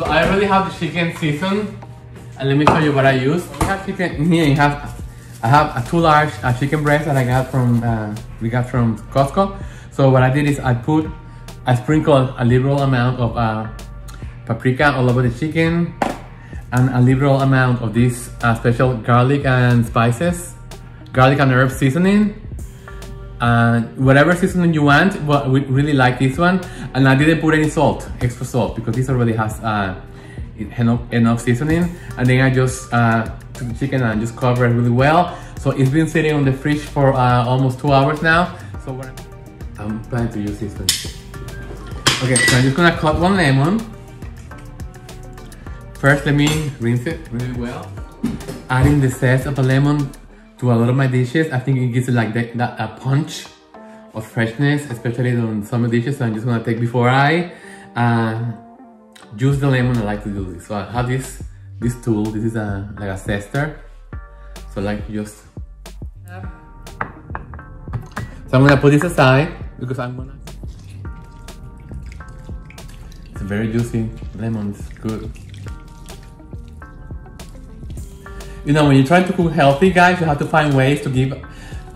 So I already have the chicken seasoned, and let me show you what I use. We have chicken here. You have, I have a two large uh, chicken breast that I got from uh, we got from Costco. So what I did is I put, I sprinkled a liberal amount of uh, paprika all over the chicken, and a liberal amount of this uh, special garlic and spices, garlic and herb seasoning. And whatever seasoning you want, but we really like this one. And I didn't put any salt, extra salt, because this already has uh, enough, enough seasoning. And then I just uh, took the chicken and just cover it really well. So it's been sitting on the fridge for uh, almost two hours now. So what I'm planning to use this one. Okay, so I'm just gonna cut one lemon. First, let me rinse it really well. Adding the zest of a lemon to a lot of my dishes. I think it gives it like that, that a punch of freshness, especially on some dishes. So I'm just gonna take before I uh, juice the lemon. I like to do this. So I have this this tool. This is a like a zester. So I like just. So I'm gonna put this aside because I'm gonna. It's very juicy lemon. It's good. You know, when you're trying to cook healthy, guys, you have to find ways to give,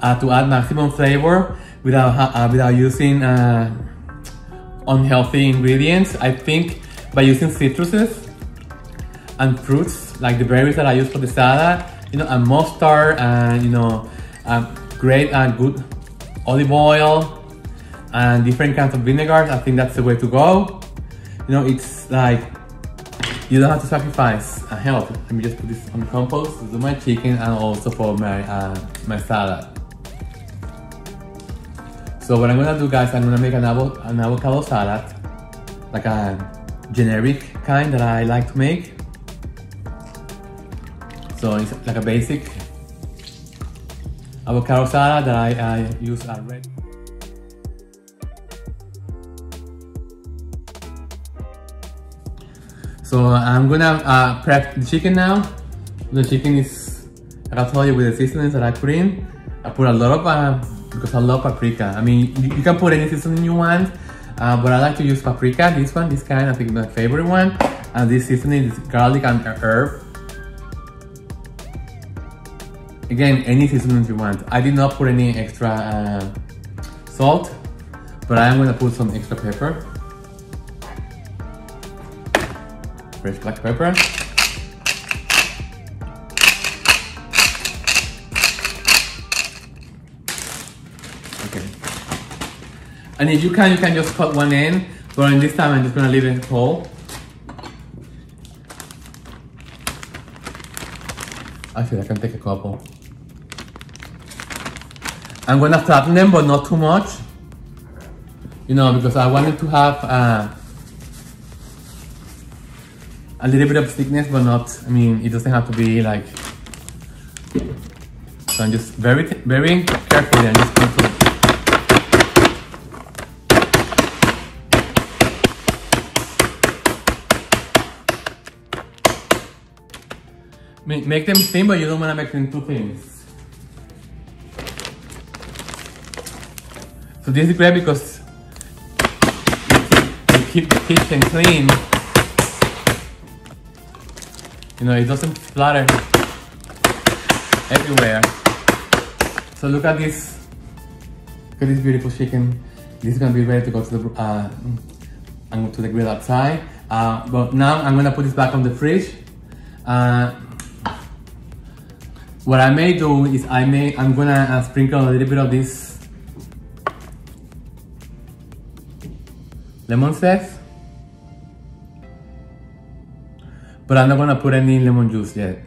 uh, to add maximum flavor without uh, without using uh, unhealthy ingredients. I think by using citruses and fruits like the berries that I use for the salad, you know, and mustard and you know, um, great and good olive oil and different kinds of vinegars. I think that's the way to go. You know, it's like you don't have to sacrifice uh, health. Let me just put this on the compost to do my chicken and also for my uh, my salad. So what I'm gonna do guys, I'm gonna make an, avo an avocado salad, like a generic kind that I like to make. So it's like a basic avocado salad that I, I use already. So I'm gonna uh, prep the chicken now. The chicken is, like I told you, with the seasonings that I put in. I put a lot of, uh, because I love paprika. I mean, you, can put any seasoning you want, uh, but I like to use paprika, this one, this kind, I think my favorite one. And this seasoning is garlic and herb. Again, any seasoning you want. I did not put any extra uh, salt, but I am gonna put some extra pepper. Fresh black pepper. Okay. And if you can, you can just cut one end, but in this time I'm just gonna leave it whole. Actually, I can take a couple. I'm gonna flatten them, but not too much. You know, because I wanted to have uh, a little bit of thickness, but not, I mean, it doesn't have to be like, so I'm just very, very carefully, I'm just going to Make them thin, but you don't want to make them too thin. So this is great because you keep the kitchen clean. You know, it doesn't splatter everywhere. So look at this. Look at this beautiful chicken. This is gonna be ready to go to the uh, I'm to the grill outside. Uh, but now I'm gonna put this back on the fridge. Uh, what I may do is I may I'm gonna uh, sprinkle a little bit of this lemon zest but I'm not gonna put any lemon juice yet.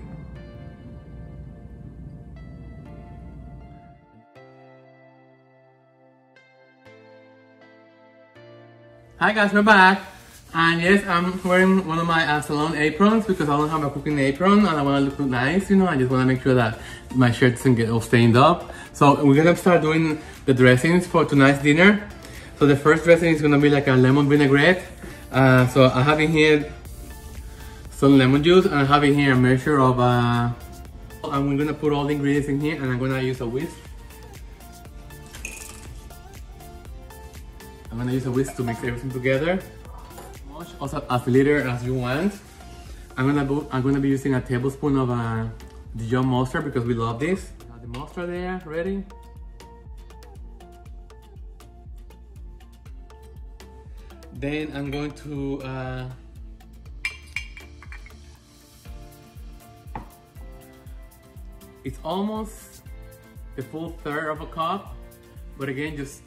Hi guys, we're back. And yes, I'm wearing one of my uh, salon aprons because I don't have a cooking apron and I want to look nice, you know. I just want to make sure that my shirt doesn't get all stained up. So we're gonna start doing the dressings for tonight's dinner. So the first dressing is gonna be like a lemon vinaigrette. Uh, so I have in here some lemon juice and I have in here a measure of uh, and we're gonna put all the ingredients in here and I'm gonna use a whisk I'm gonna use a whisk to mix everything together much also as little as you want. I'm gonna be, I'm gonna be using a tablespoon of uh, Dijon mustard because we love this. The mustard there ready. Then I'm going to uh, it's almost the full third of a cup, but again, just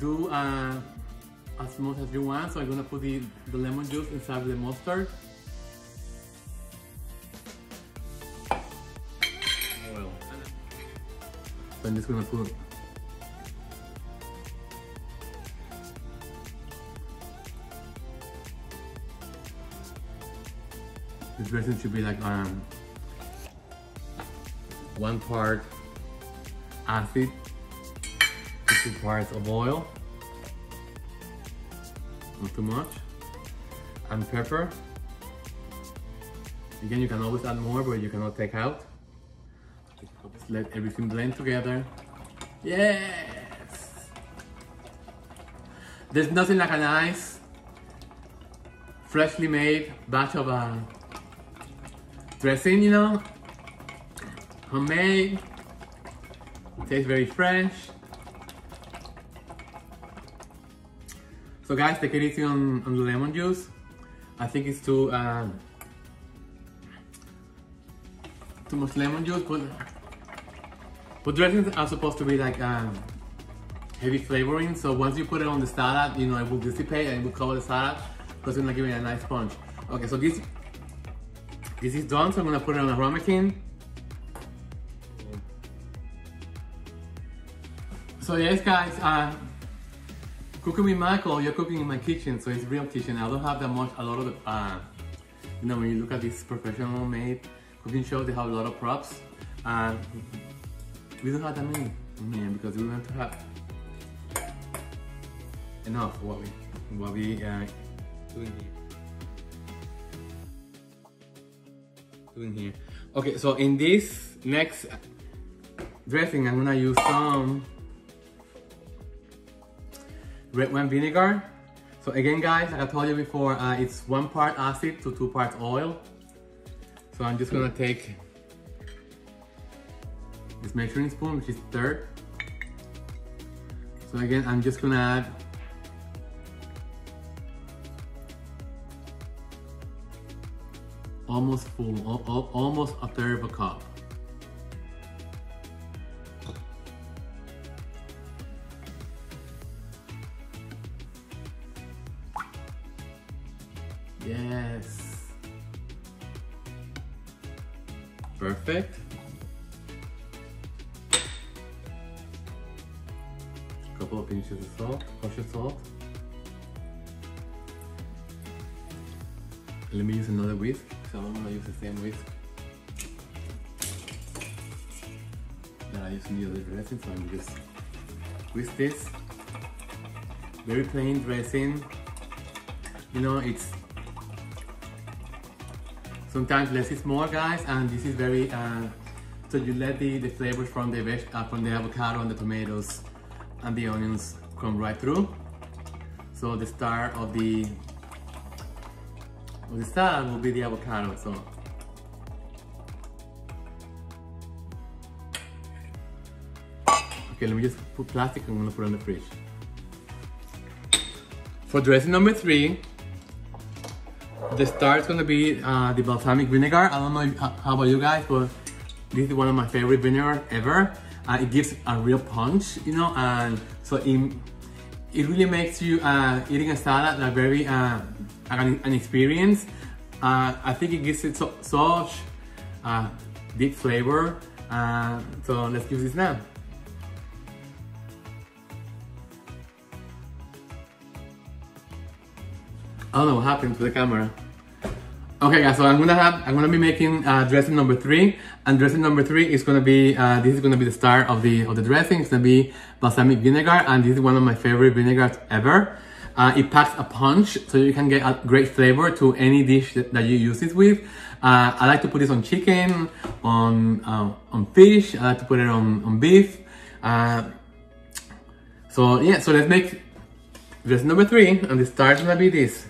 do uh, as much as you want. So I'm gonna put the, the lemon juice inside the mustard. Oil. So I'm just gonna put This dressing should be like um one part acid, two parts of oil, not too much, and pepper. Again, you can always add more, but you cannot take out. Just let everything blend together. Yes! There's nothing like a nice, freshly made batch of uh, dressing, you know, homemade, tastes very fresh. So guys, take it easy on, on the lemon juice. I think it's too um, too much lemon juice, but but dressings are supposed to be like um, heavy flavoring. So once you put it on the salad, you know it will dissipate and it will cover the salad because it's gonna give it a nice punch. Okay, so this this is done, so I'm gonna put it on a ramekin. So yes, guys, uh, cooking with Michael, you're cooking in my kitchen, so it's real kitchen. I don't have that much, a lot of the, uh, you know, when you look at these professional made cooking shows, they have a lot of props. Uh, we don't have that many man, because we want to have enough what we, what we uh, doing here. Doing here. Okay, so in this next dressing, I'm gonna use some red wine vinegar. So again guys, like I told you before, uh, it's one part acid to two parts oil. So I'm just gonna take this measuring spoon, which is third. So again, I'm just gonna add almost full, almost a third of a cup. You know, it's Sometimes less is more, guys, and this is very, uh, so you let the, the flavors from the, veg, uh, from the avocado and the tomatoes and the onions come right through. So the star of the, of the salad will be the avocado, so. Okay, let me just put plastic, I'm gonna put in the fridge. For dressing number three, the star is gonna be uh, the balsamic vinegar. I don't know if, how about you guys, but this is one of my favorite vinegar ever. Uh, it gives a real punch, you know, and so it, it really makes you uh, eating a salad like very uh, an, an, experience. Uh, I think it gives it so, such uh, deep flavor. so let's use this now. I don't know what happened to the camera. Okay guys, so I'm gonna have, I'm gonna be making uh, dressing number three, and dressing number three is gonna be, uh, this is gonna be the star of the of the dressing. It's gonna be balsamic vinegar, and this is one of my favorite vinegars ever. Uh, it packs a punch, so you can get a great flavor to any dish that, that you use it with. Uh, I like to put this on chicken, on uh, on fish. I like to put it on on beef. Uh, so yeah, so let's make dressing number three, and the start is gonna be this.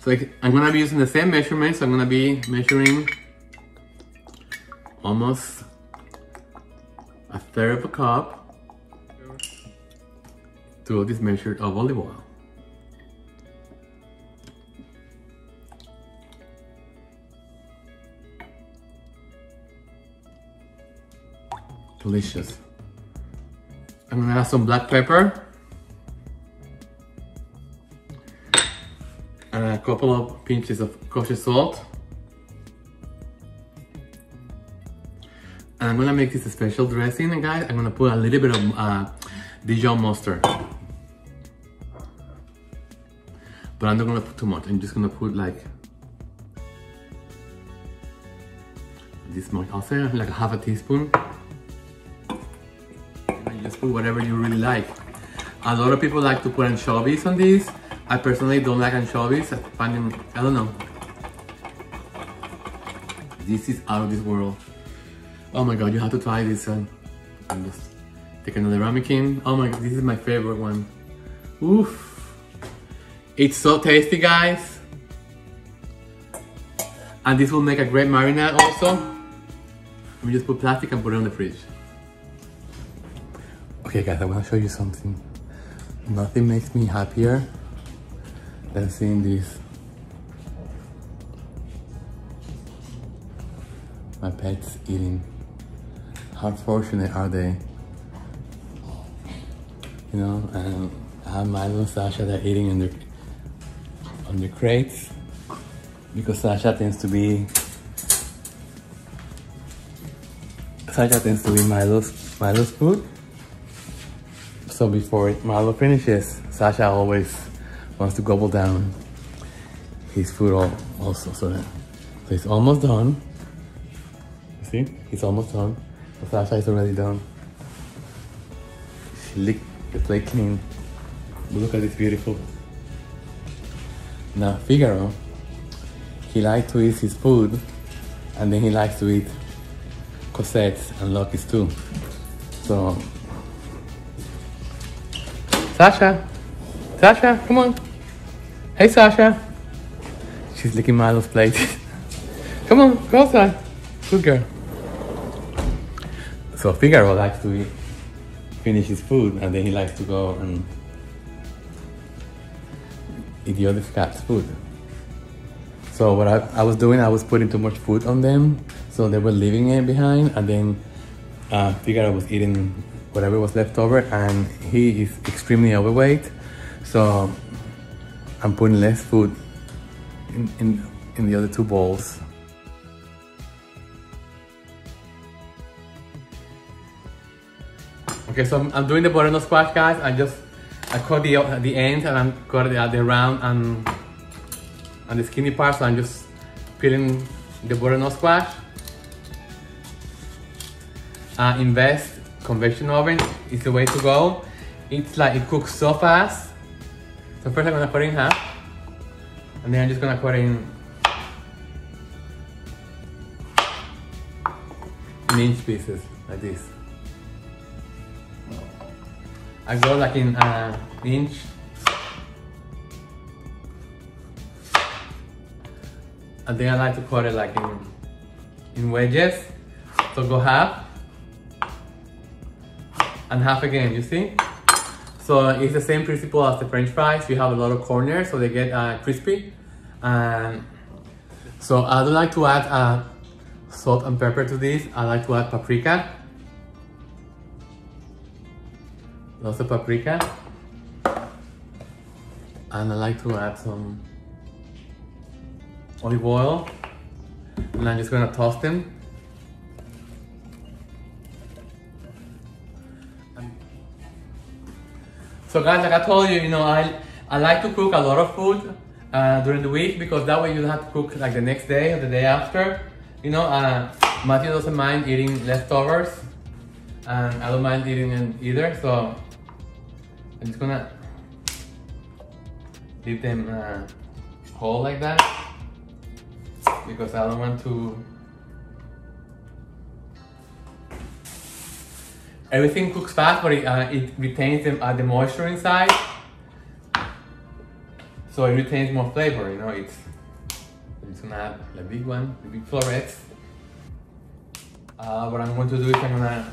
So I'm gonna be using the same measurements. I'm gonna be measuring almost a third of a cup to this measure of olive oil. Delicious. I'm gonna add some black pepper. Couple of pinches of kosher salt. And I'm gonna make this a special dressing, and guys. I'm gonna put a little bit of uh, Dijon mustard. But I'm not gonna put too much. I'm just gonna put like this much. I'll say like half a teaspoon. And just put whatever you really like. A lot of people like to put anchovies on these. I personally don't like anchovies. I find them, I don't know. This is out of this world. Oh my god, you have to try this one. I'm just take another ramekin. Oh my god, this is my favorite one. Oof. It's so tasty, guys. And this will make a great marinade also. Let me just put plastic and put it on the fridge. Okay guys, I want to show you something. Nothing makes me happier than seeing this. My pets eating. How fortunate are they? You know, and I have Milo and Sasha that are eating in their on the crates because Sasha tends to be Sasha tends to be Milo's Milo's food. So before Milo finishes, Sasha always wants to gobble down his food all, also. So, that, so he's almost done. You see, he's almost done. Sasha is already done. She licked the plate clean. Look at this beautiful now Figaro, he likes to eat his food and then he likes to eat Cosette's and Lucky's too. So, Sasha, Sasha, come on. Hey Sasha. She's licking Milo's plate. come on, go outside. Good girl. So Figaro likes to eat, finish his food and then he likes to go and eat the other cat's food. So what I, I, was doing, I was putting too much food on them, so they were leaving it behind, and then uh, Figaro was eating whatever was left over, and he is extremely overweight, so I'm putting less food in, in, in the other two bowls. Okay, so I'm, I'm doing the butternut squash, guys. I just I cut the the end and I'm cut the, the round and and the skinny part so I'm just peeling the butternut squash. Uh, invest convection oven is the way to go. It's like it cooks so fast. So first I'm gonna cut it in half and then I'm just gonna cut it in in inch pieces like this. I go like in an inch. And then I like to cut it like in, in wedges. So go half and half again, you see? So it's the same principle as the french fries. You have a lot of corners so they get uh, crispy. So I don't like to add uh, salt and pepper to this. I like to add paprika. lots of paprika and I like to add some olive oil and I'm just gonna toss them so guys like I told you you know I I like to cook a lot of food uh, during the week because that way you don't have to cook like the next day or the day after. You know uh, Matthew doesn't mind eating leftovers and I don't mind eating them either so I'm just gonna leave them uh, whole like that because I don't want to everything cooks fast but it, uh, it retains the, uh, the moisture inside so it retains more flavor. You know, it's I'm gonna have the big one, the big florets. Uh, what I'm going to do is I'm gonna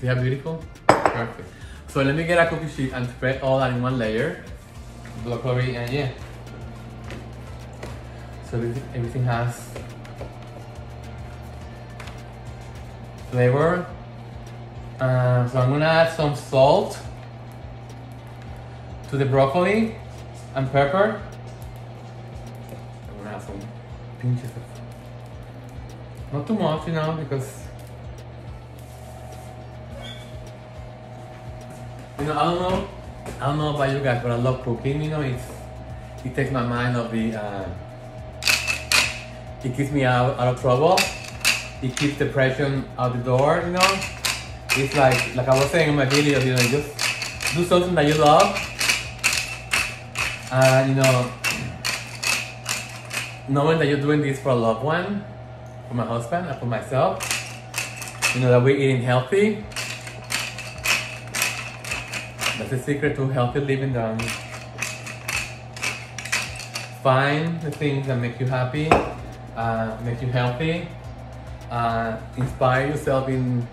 see how beautiful, perfect. So let me get a cookie sheet and spread all that in one layer, broccoli and yeah. So everything has flavor. Uh, so I'm gonna add some salt to the broccoli and pepper. I'm gonna add some pinches of, not too much, you know, because you know I don't know, I don't know about you guys, but I love cooking. You know, it's it takes my mind off the. Uh, it keeps me out, out of trouble. It keeps depression out the door, you know. It's like like I was saying in my video, you know, just do something that you love. And you know, knowing that you're doing this for a loved one, for my husband and for myself, you know that we're eating healthy. That's the secret to healthy living down. Find the things that make you happy uh, make you healthy, uh, inspire yourself in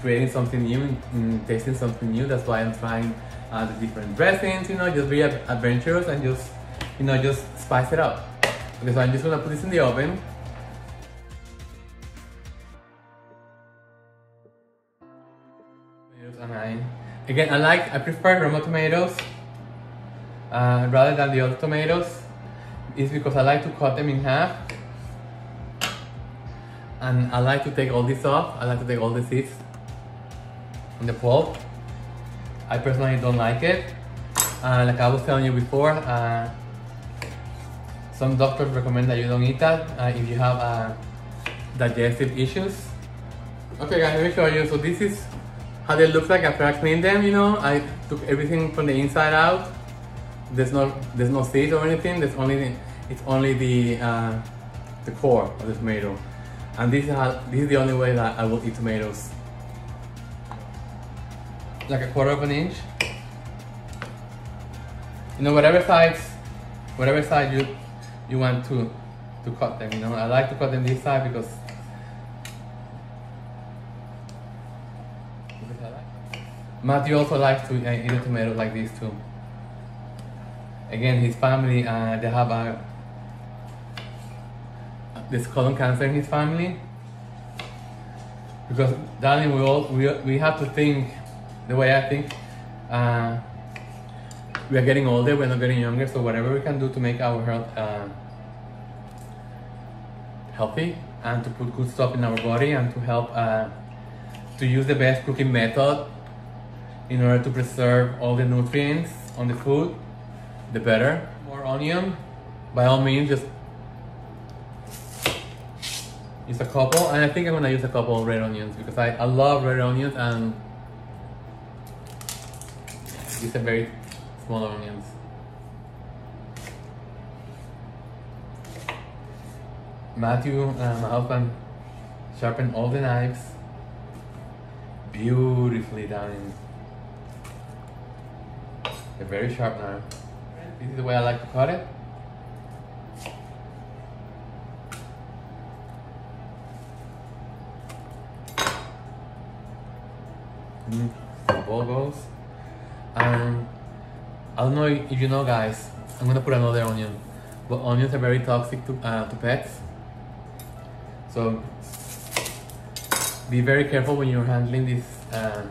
creating something new, in tasting something new. That's why I'm trying uh, the different dressings, you know, just be adventurous and just, you know, just spice it up. Okay, so I'm just gonna put this in the oven. And again, I like, I prefer Roma tomatoes uh, rather than the other tomatoes. It's because I like to cut them in half and I like to take all this off. I like to take all the seeds and the pulp. I personally don't like it. Uh, like I was telling you before, uh, some doctors recommend that you don't eat that uh, if you have uh, digestive issues. Okay guys, let me show you. So this is how they look like after I cleaned them, you know. I took everything from the inside out. There's no there's no seeds or anything. There's only it's only the uh, the core of the tomato. And this is, this is the only way that I will eat tomatoes. Like a quarter of an inch. You know, whatever size, whatever size you you want to to cut them. You know, I like to cut them this side because Matthew also likes to uh, eat a tomato like this too. Again, his family uh, they have a this colon cancer in his family. Because darling, we all we, we have to think the way I think. Uh, we are getting older, we're not getting younger, so whatever we can do to make our health uh, healthy and to put good stuff in our body and to help uh, to use the best cooking method in order to preserve all the nutrients on the food, the better. More onion, by all means, just use a couple and I think I'm gonna use a couple of red onions because I, I love red onions and these are very small onions. Matthew, um, my husband, sharpened all the knives beautifully done a very sharp knife. This is the way I like to cut it. Mm. Um, I don't know if you know, guys. I'm gonna put another onion, but onions are very toxic to uh, to pets. So be very careful when you're handling this uh,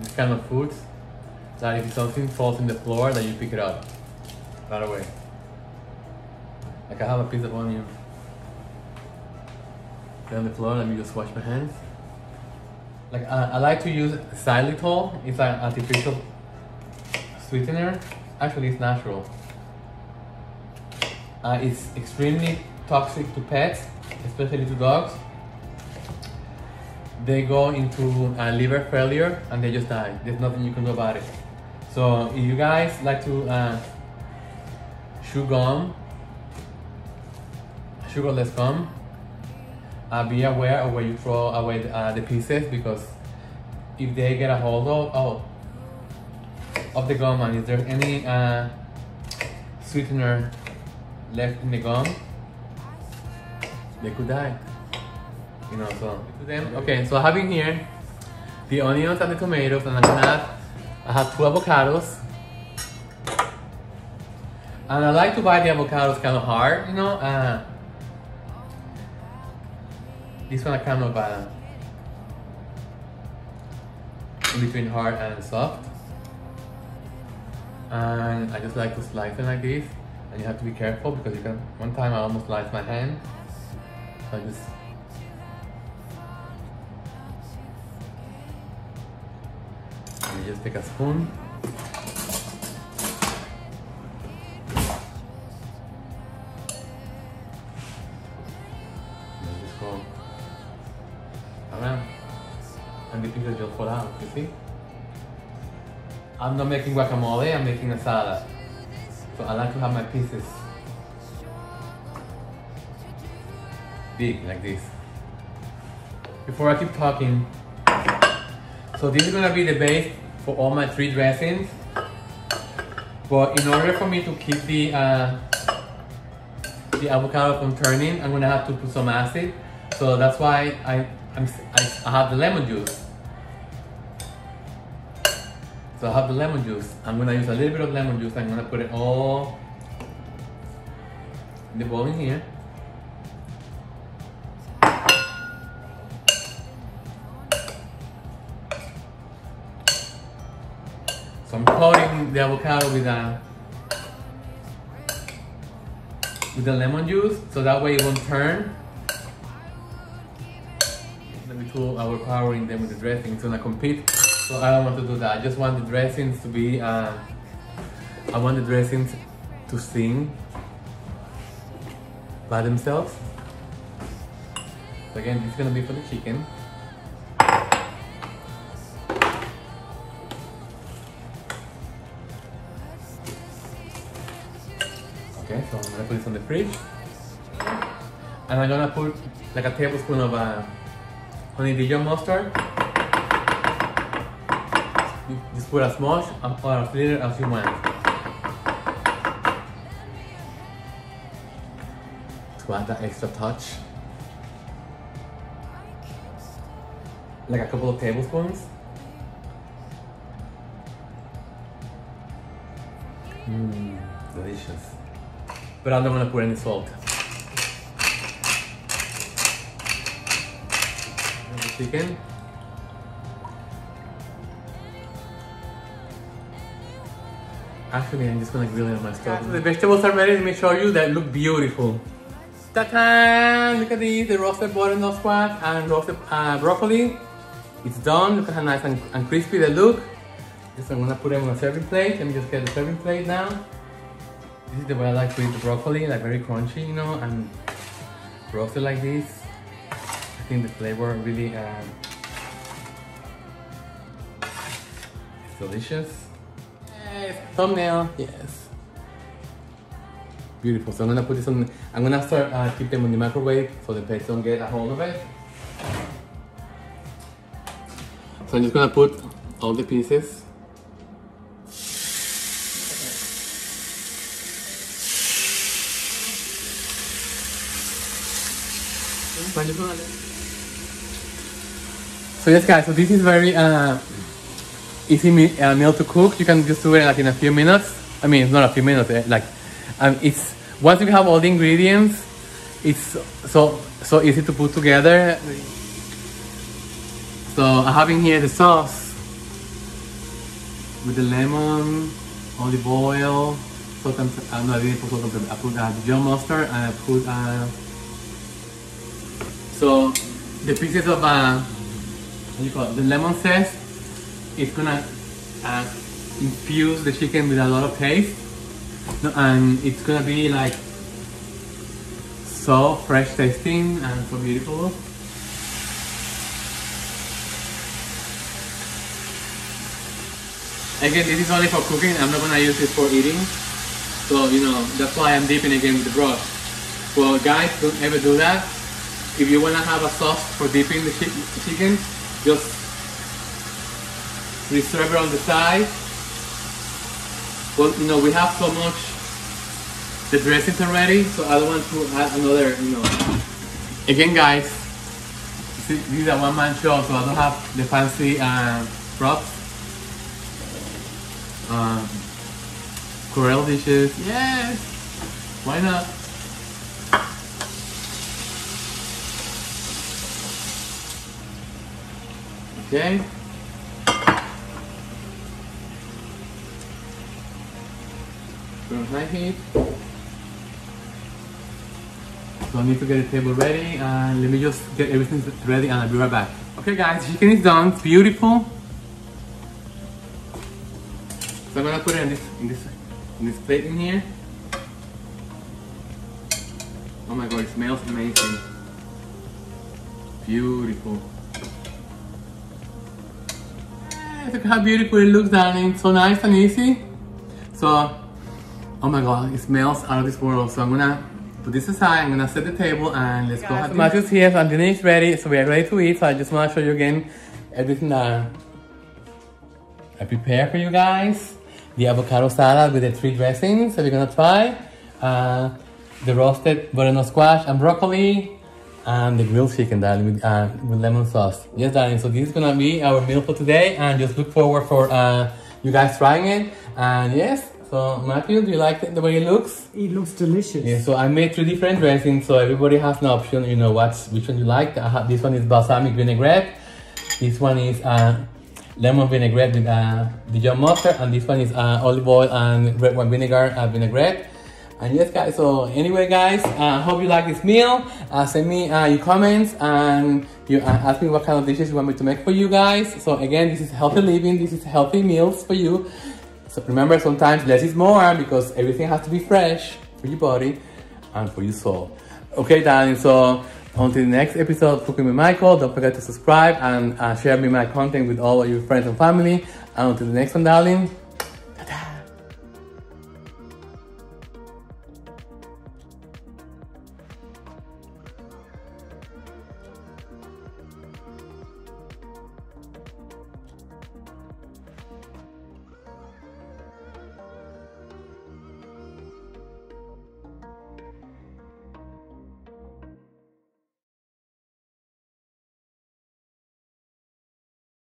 this kind of foods. That if something falls in the floor, that you pick it up right away. Like I have a piece of onion on the floor. Let me just wash my hands. Like uh, I like to use xylitol. It's an artificial sweetener. Actually, it's natural. Uh, it's extremely toxic to pets, especially to dogs. They go into uh, liver failure and they just die. There's nothing you can do about it. So if you guys like to uh, chew gum, sugarless gum, uh, be aware of where you throw away the, uh, the pieces because if they get a hold of oh of the gum and is there any uh, sweetener left in the gum, they could die. You know, so. Okay, so I have in here the onions and the tomatoes, and I'm gonna add. I have two avocados. And I like to buy the avocados kind of hard, you know. Uh, this one I kind of uh, in between hard and soft. And I just like to slice it like this. And you have to be careful because you can, one time I almost sliced my hand. So I just you just take a spoon I'm not making guacamole, I'm making a salad. So I like to have my pieces big like this. Before I keep talking, so this is gonna be the base for all my three dressings. But in order for me to keep the uh, the avocado from turning, I'm gonna have to put some acid. So that's why I I'm, I, I have the lemon juice. So I have the lemon juice. I'm gonna use a little bit of lemon juice. I'm gonna put it all in the bowl in here. So I'm coating the avocado with a with the lemon juice, so that way it won't turn. Let me tool overpowering them with the dressing. It's gonna compete. So I don't want to do that. I just want the dressings to be. Uh, I want the dressings to sing by themselves. So again, this is gonna be for the chicken. Okay, so I'm gonna put this on the fridge. And I'm gonna put like a tablespoon of uh, honey Dijon mustard. Just put as much or as little as you want. To add that extra touch. Like a couple of tablespoons. Mmm, delicious. But I don't want to put any salt. The chicken. Actually, I'm just gonna grill it on my stove. The vegetables are ready. Let me show you. That look beautiful. Ta-ta! Look at these, the roasted butternut squash and roasted uh, broccoli. It's done. Look at how nice and, and crispy they look. Just I'm gonna put them on a serving plate. Let me just get the serving plate now. This is the way I like to eat the broccoli, like very crunchy, you know, and roasted like this. I think the flavor really um, it's delicious. Yes, thumbnail, yes. Beautiful. So I'm gonna put this on. I'm gonna start uh, keep them in the microwave so the pets don't get a hold of it. So I'm just gonna put all the pieces. So yes guys, so this is very uh, easy uh, meal to cook. You can just do it like in a few minutes. I mean, it's not a few minutes, eh, like um, it's once you have all the ingredients, it's so so easy to put together. So I have in here the sauce with the lemon, olive oil, salt and uh, no, I didn't put salt and pepper. I put uh, Dijon mustard and I put uh, so the pieces of uh, what do you call it? the lemon zest is gonna uh, infuse the chicken with a lot of taste, and it's gonna be like so fresh tasting and so beautiful. Again, this is only for cooking. I'm not gonna use it for eating. So you know that's why I'm dipping again with the broth. Well, guys, don't ever do that if you want to have a sauce for dipping the chicken, just reserve it on the side. Well, you know, we have so much the dressings already, so I don't want to add another, you know. Again, guys, this is a one-man show, so I don't have the fancy uh, props. Um, Corelle dishes, yes! Why not? Okay. Put on high heat. So I need to get the table ready and let me just get everything ready and I'll be right back. Okay guys, chicken is done, it's beautiful. So I'm gonna put it in this, in this, in this plate in here. Oh my god, it smells amazing. Beautiful. Eh, look how beautiful it looks, darling. So nice and easy. So, oh my god, it smells out of this world. So I'm gonna put this aside. I'm gonna set the table and let's go have Matthew's here, so dinner is ready. So we are ready to eat. So I just wanna show you again everything that I prepared for you guys. The avocado salad with the three dressings that we're gonna try. Uh, the roasted butternut squash and broccoli and the grilled chicken darling with, uh, with lemon sauce yes darling so this is gonna be our meal for today and just look forward for uh, you guys trying it and yes so Matthew do you like the way it looks? It looks delicious. yeah so I made three different dressings so everybody has an option you know what's which one you like. I have, this one is balsamic vinaigrette this one is uh, lemon vinaigrette with uh, Dijon mustard and this one is uh, olive oil and red wine vinegar uh, vinaigrette. And yes guys so anyway guys uh, hope you like this meal. Uh, send me uh, your comments and you uh, ask me what kind of dishes you want me to make for you guys. So again this is healthy living this is healthy meals for you so remember sometimes less is more because everything has to be fresh for your body and for your soul. Okay darling so until the next episode of cooking with michael don't forget to subscribe and uh, share me my content with all of your friends and family. And until the next one darling